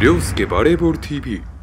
凌介バレーボール TV「